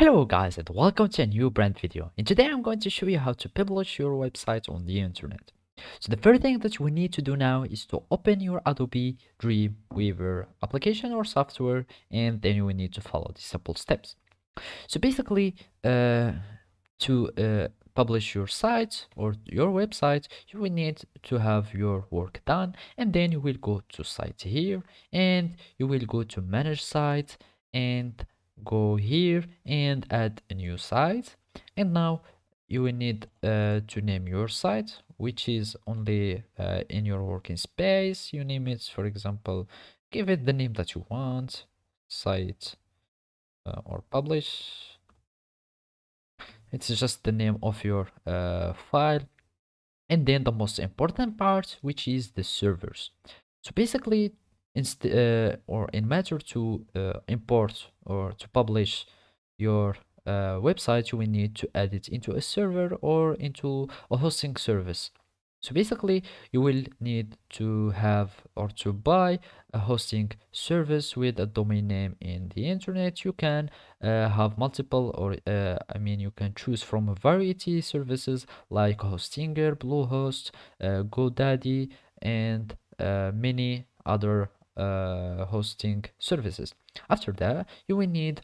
Hello guys and welcome to a new brand video and today I'm going to show you how to publish your website on the internet. So the first thing that we need to do now is to open your Adobe Dreamweaver application or software and then will need to follow the simple steps. So basically uh, to uh, publish your site or your website you will need to have your work done and then you will go to site here and you will go to manage site and go here and add a new site. And now you will need uh, to name your site which is only uh, in your working space. You name it for example give it the name that you want site uh, or publish. It's just the name of your uh, file. And then the most important part which is the servers. So basically inst uh, or in matter to uh, import or to publish your uh, website you will need to add it into a server or into a hosting service. So basically you will need to have or to buy a hosting service with a domain name in the internet. You can uh, have multiple or uh, i mean you can choose from a variety services like hostinger bluehost uh, godaddy and many other uh, hosting services after that you will need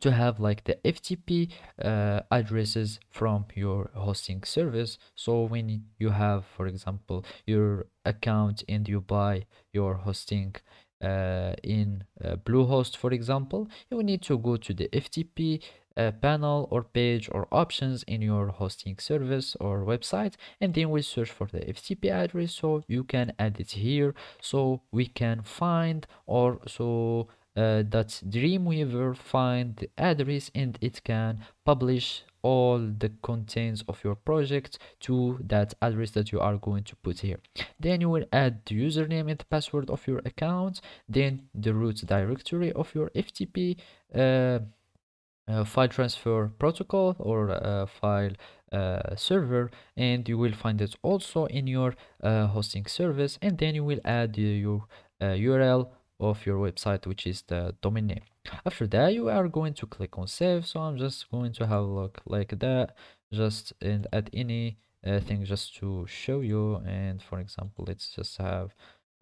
to have like the FTP uh, addresses from your hosting service. So when you have, for example, your account and you buy your hosting uh, in uh, Bluehost, for example, you will need to go to the FTP uh, panel or page or options in your hosting service or website and then we search for the FTP address so you can add it here so we can find or so uh, that Dreamweaver find the address and it can publish all the contents of your project to that address that you are going to put here. Then you will add the username and password of your account then the root directory of your ftp uh, uh, file transfer protocol or uh, file uh, server and you will find it also in your uh, hosting service and then you will add your url of your website which is the domain name. After that you are going to click on save so i'm just going to have a look like that just and add any uh, thing just to show you. And for example let's just have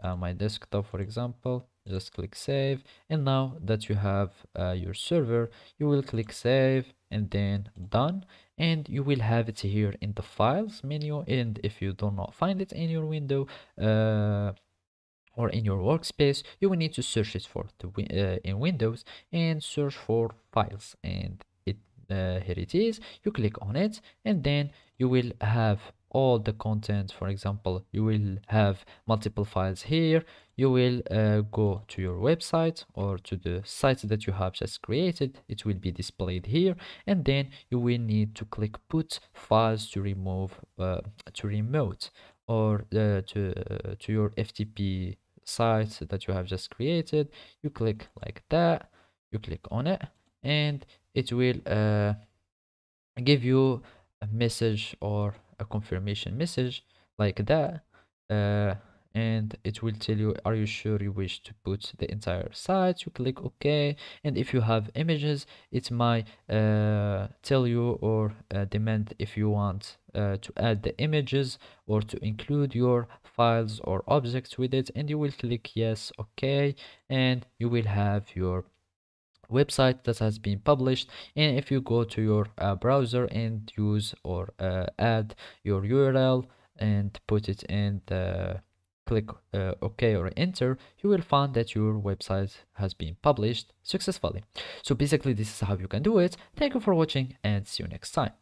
uh, my desktop for example just click save. And now that you have uh, your server you will click save and then done. And you will have it here in the files menu. And if you do not find it in your window uh, or in your workspace you will need to search it for the uh, in windows and search for files. And it uh, here it is. You click on it and then you will have all the content for example you will have multiple files here. You will uh, go to your website or to the site that you have just created. It will be displayed here. And then you will need to click put files to remove uh, to remote or uh, to uh, to your ftp site that you have just created. You click like that. You click on it. And it will uh, give you a message or a confirmation message like that uh, and it will tell you are you sure you wish to put the entire site? You click ok and if you have images it might uh, tell you or uh, demand if you want uh, to add the images or to include your files or objects with it and you will click yes ok and you will have your website that has been published and if you go to your uh, browser and use or uh, add your url and put it in the click uh, OK or enter, you will find that your website has been published successfully. So basically this is how you can do it. Thank you for watching and see you next time.